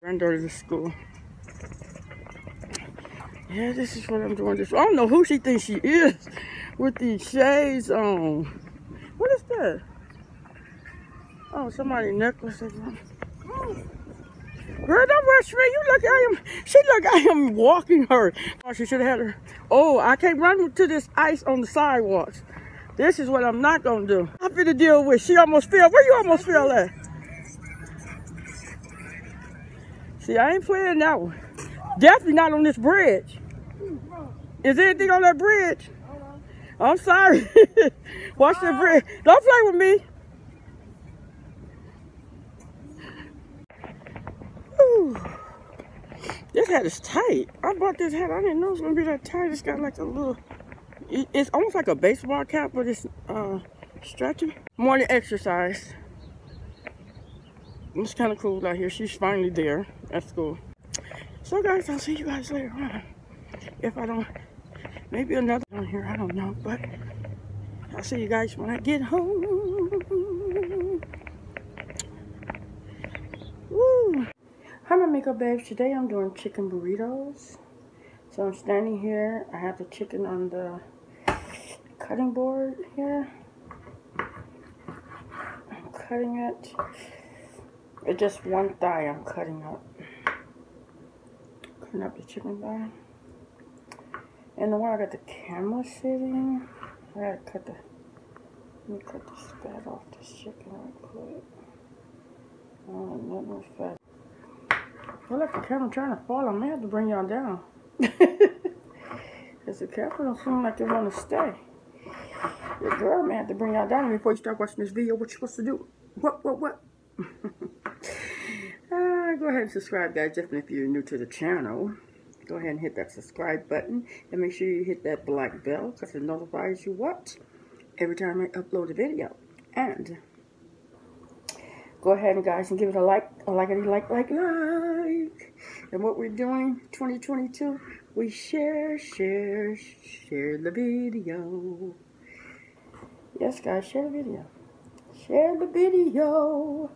Granddaughter's at school. Yeah, this is what I'm doing. This I don't know who she thinks she is with these shades on. What is that? Oh, somebody necklace. Girl, don't rush me. You look, I am. She look, I am walking her. Oh, she should have had her. Oh, I can't run to this ice on the sidewalks. This is what I'm not gonna do. I'm finna deal with. She almost fell. Where you almost fell at? See, I ain't playing that one. Definitely not on this bridge. Is there anything on that bridge? I'm sorry. Watch the bridge. Don't play with me. This hat is tight. I bought this hat. I didn't know it was gonna be that tight. It's got like a little. It's almost like a baseball cap, but it's uh, stretchy. Morning exercise. It's kind of cool out here. She's finally there at school. So guys, I'll see you guys later on. If I don't, maybe another one here, I don't know. But I'll see you guys when I get home. Woo! Hi my makeup babes. Today I'm doing chicken burritos. So I'm standing here. I have the chicken on the cutting board here. I'm cutting it. It's just one thigh I'm cutting up. Cutting up the chicken thigh. And the one I got the camera sitting, I gotta cut the, let me cut the fat off this chicken real quick. Oh, nothing fat. I like the camera trying to fall. I may have to bring y'all down. Because the camera don't seem like they want to stay. Your girl may have to bring y'all down before you start watching this video. What you supposed to do? What, what, what? go ahead and subscribe, guys, definitely if you're new to the channel. Go ahead and hit that subscribe button. And make sure you hit that black bell because it notifies you what? Every time I upload a video. And go ahead and guys and give it a like, a like, a like, like, like. And what we're doing 2022, we share, share, share the video. Yes, guys, share the video. Share the video.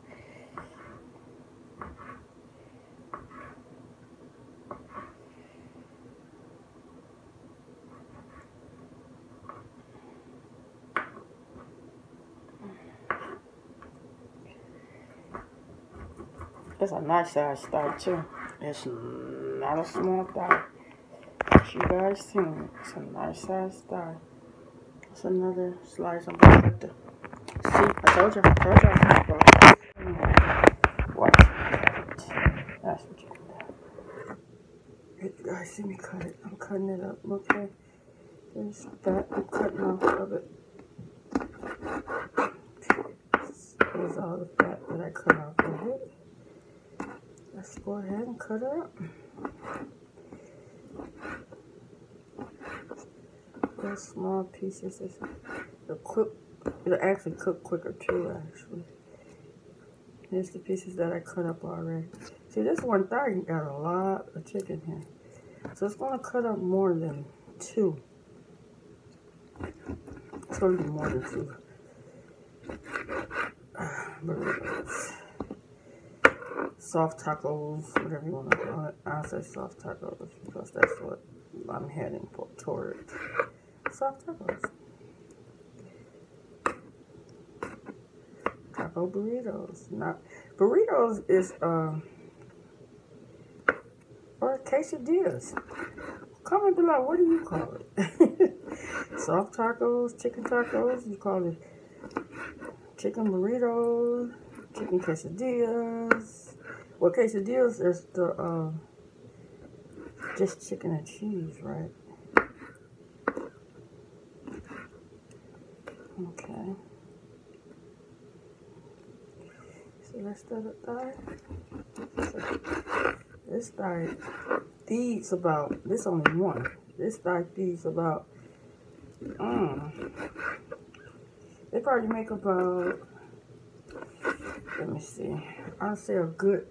A nice size thigh too. It's not a small thigh. As you guys seen, it's a nice size thigh. It's another slice I'm gonna put the see. I told you, I told you. Watch it. That's what you do. You guys see me cut it. I'm cutting it up, okay? There's that I'm cutting off of it. There's all the fat that I cut off go ahead and cut it up. Those small pieces, it'll cook, it'll actually cook quicker too, actually. Here's the pieces that I cut up already. See, this one thigh got a lot of chicken here. So it's going to cut up more than two. It's to be more than two. Burritos soft tacos, whatever you want to call it. I say soft tacos because that's what I'm heading for, toward. Soft tacos. Taco burritos. Not burritos is uh or quesadillas. Comment below. What do you call it? soft tacos, chicken tacos. You call it chicken burritos, chicken quesadillas. Well, quesadillas is the, uh, just chicken and cheese, right? Okay. So let's start the thigh. This thigh feeds about, this only one. This thigh feeds about, um, they probably make about let me see. I say a good,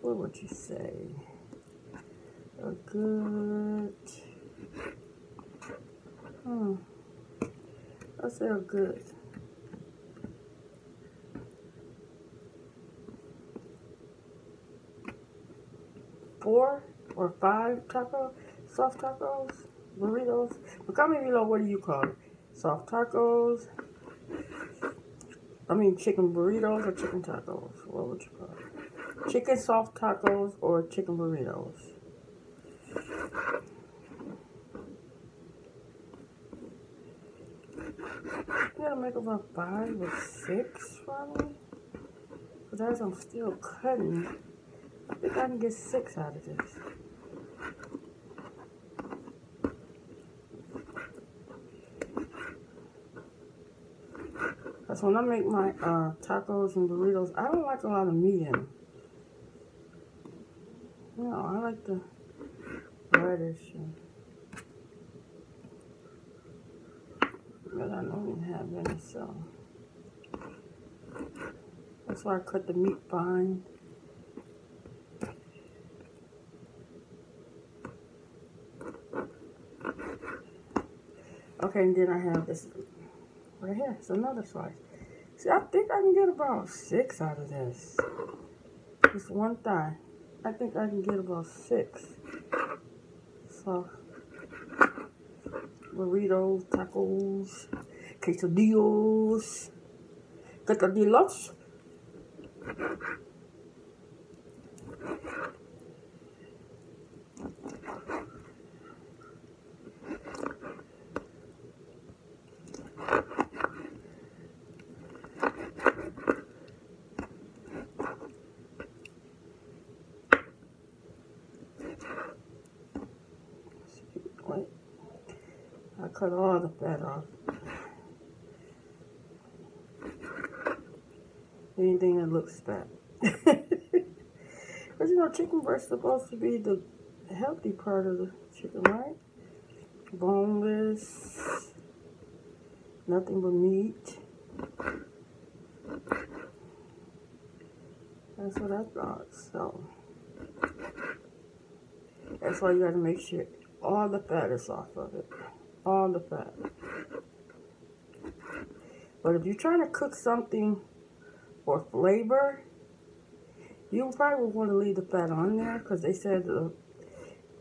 what would you say? A good, hmm, I say a good. Four or five taco, soft tacos, burritos. But comment below what do you call it? Soft tacos, I mean chicken burritos or chicken tacos. What would you call it? Chicken soft tacos or chicken burritos. I'm gonna make about five or six probably. But as I'm still cutting, I think I can get six out of this. Because when I make my uh, tacos and burritos, I don't like a lot of meat in them. No, I like the reddish. But I don't even have any, so. That's why I cut the meat fine. Okay, and then I have this right here. It's another slice. See, I think I can get about six out of this. Just one thigh. I think I can get about six. So, burritos, tacos, quesadillas, quesadillas. Cut all the fat off. Anything that looks fat. Because, you know, chicken breast is supposed to be the healthy part of the chicken, right? Boneless. Nothing but meat. That's what I thought, so. That's why you gotta make sure all the fat is off of it all the fat. But if you're trying to cook something for flavor, you probably want to leave the fat on there because they said, uh,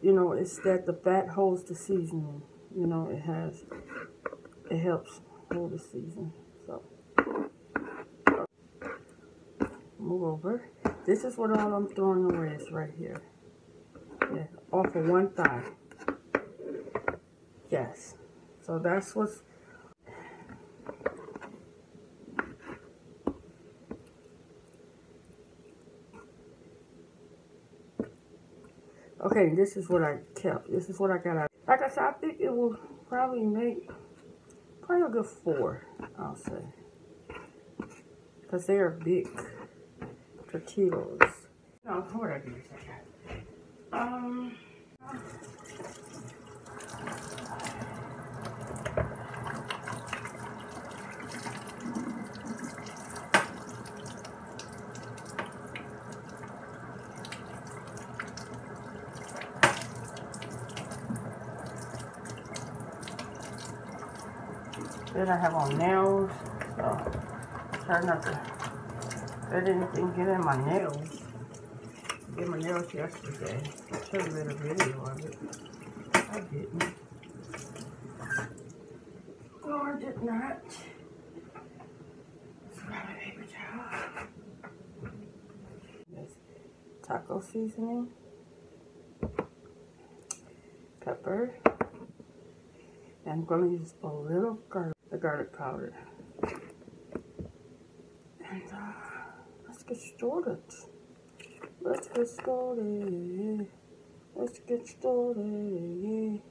you know, it's that the fat holds the seasoning. You know, it has, it helps hold the seasoning. So, move over. This is what all I'm throwing away is right here. Yeah, off of one thigh. Yes. So that's what's... Okay, this is what I kept. This is what I got out. Like I said, I think it will probably make probably a good four, I'll say. Because they are big tortillas. No, what I do Um... Then I have on nails, so try not to let anything get in my nails. Did my nails yesterday. I should have made a video of it. I didn't. Or did not. A taco seasoning, pepper, and I'm going to use a little garlic the garlic powder. And uh, let's get started. Let's get started. Let's get started.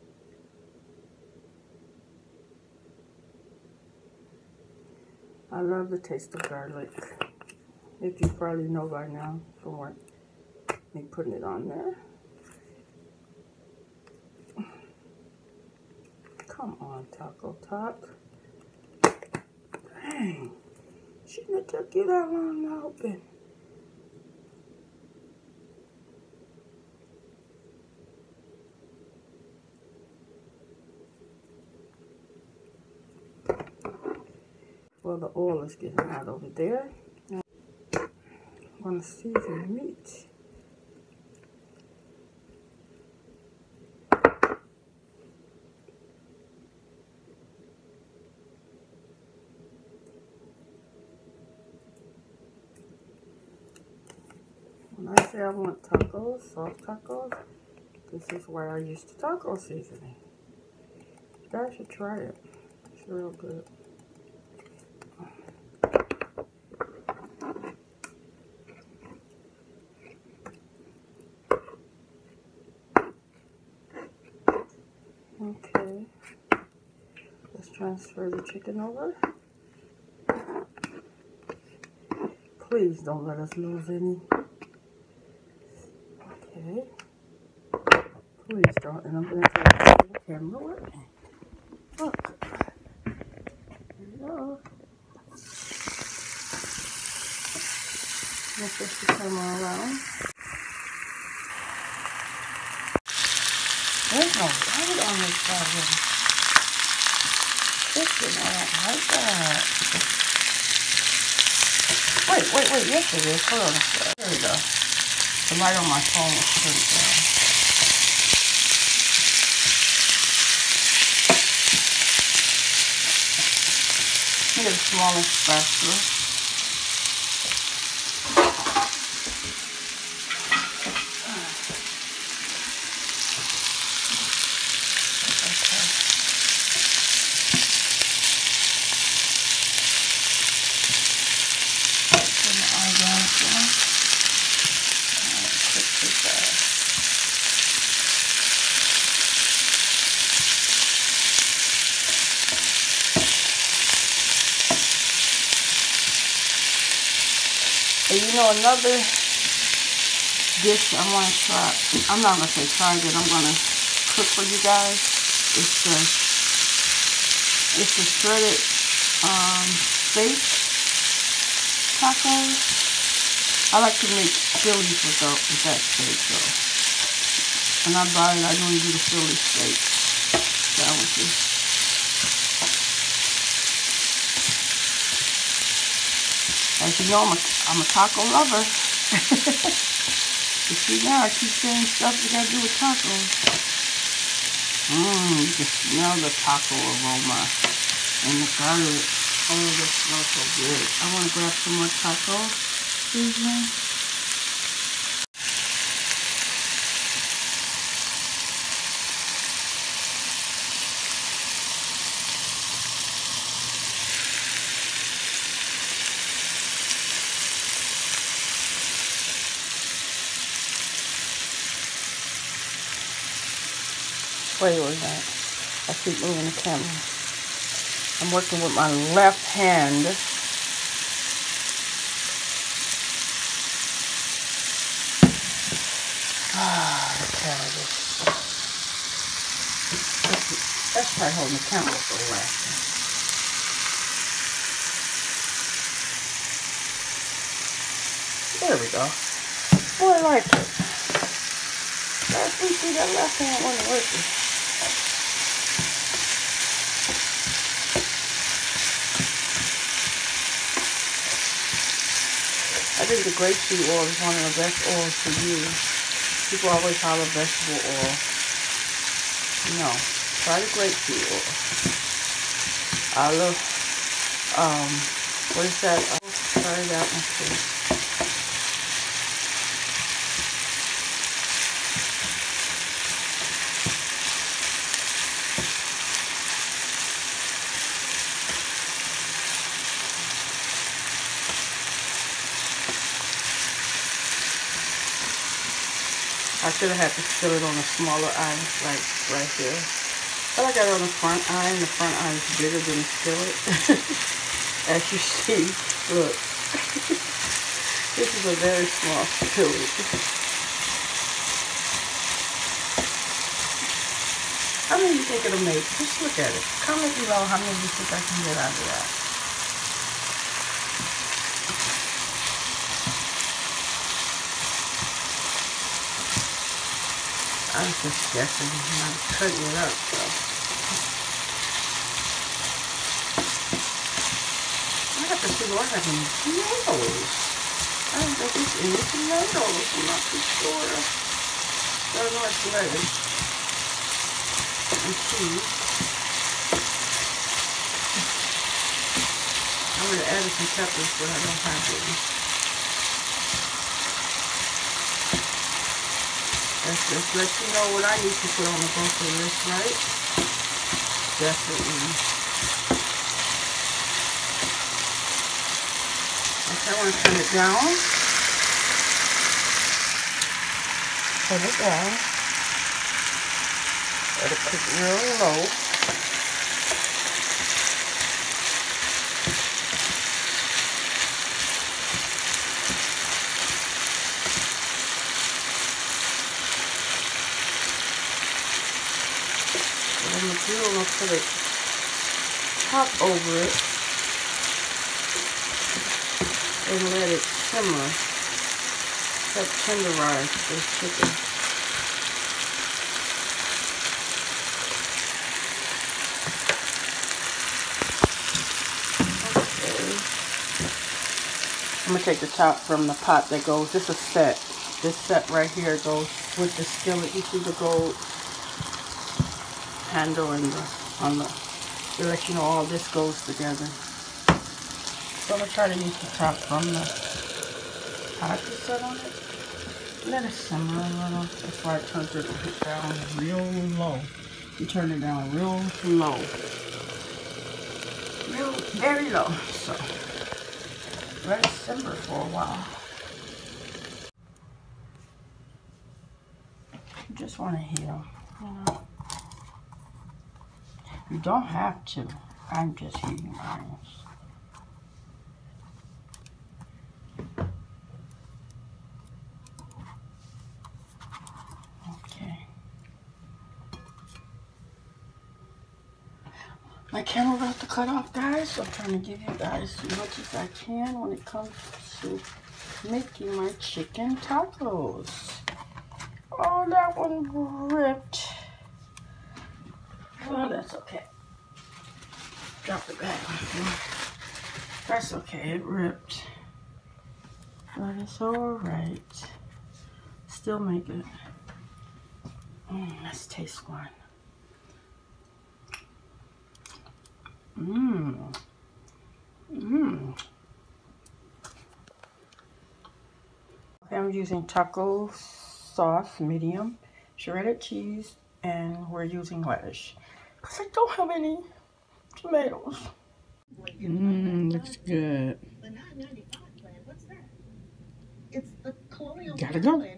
I love the taste of garlic. If you probably know by now from what me putting it on there. Come on, Taco Talk. Dang. Shouldn't have took you that long to open. Well, the oil is getting hot over there. I'm going to season the meat. When I say I want tacos, soft tacos, this is where I use the taco seasoning. You guys should try it. It's real good. Okay. Let's transfer the chicken over. Please don't let us lose any. Okay. Please don't. And I'm going to take the camera me. Look. Let's just the camera around. There's no light on this problem. Chicken, I don't like that. Wait, wait, wait. Yes, it is. Hold on. There we go. The light on my phone was turned down. Get a smaller spatula. And you know another dish I want to try, I'm not going to say try that I'm going to cook for you guys. It's the, it's the shredded um, steak tacos. I like to make Phillies with, the, with that steak though. When I buy it, I normally do the Philly steak sandwiches. As you know, I'm a, I'm a taco lover. you see now, I keep saying stuff you gotta do with tacos. Mmm, you can smell the taco aroma and the garlic. Oh, that smells so good. I want to grab some more taco seasoning. Wait a minute. I keep moving the camera. I'm working with my left hand. Ah, the. Let's try holding the camera for a while. There we go. Boy, I like it. Last me see that left hand wasn't working. I think the grapeseed oil is one of the best oils to use. People always holler vegetable oil. No, try the grapeseed oil. I love, um, what is that? I'll try that one too. I should have had to fill it on a smaller eye, like right here. But I got it on the front eye, and the front eye is bigger than the skillet. As you see, look. this is a very small skillet. How many do you think it'll make? Just look at it. Comment below how many you think I can get out of that. I was just guessing I'm cutting it up, so. I have to see what I have in. I don't think it's any tomatoes. I'm not too sure. Know it's lettuce and cheese. I would have added some peppers, but I don't have any. Let's just let you know what I need to put on the both of this, right? Definitely. Okay, I want to turn it down. Turn it down. Let it cook real low. I'm going to put a top over it and let it simmer. Help tenderize this chicken. Okay. I'm going to take the top from the pot that goes, this is set. This set right here goes with the skillet. You see the gold handle and the, on the, know all this goes together. So I'm going to try to use the top from the pot to set on it. Let it simmer a little. Why I turn it down real low. You turn it down real low. Real, very low. So, let it simmer for a while. You just want to heal, you. You don't have to. I'm just heating irons. Okay. My camera about to cut off, guys. So I'm trying to give you guys as much as I can when it comes to making my chicken tacos. Oh, that one ripped. Well, that's okay. Drop the bag. That's okay, it ripped. But it's alright. Still make it. Mm, let's taste one. Mmm. Mmm. I'm using taco sauce, medium, shredded cheese, and we're using lettuce. Because I don't have any tomatoes. Mmm, looks good. Gotta go.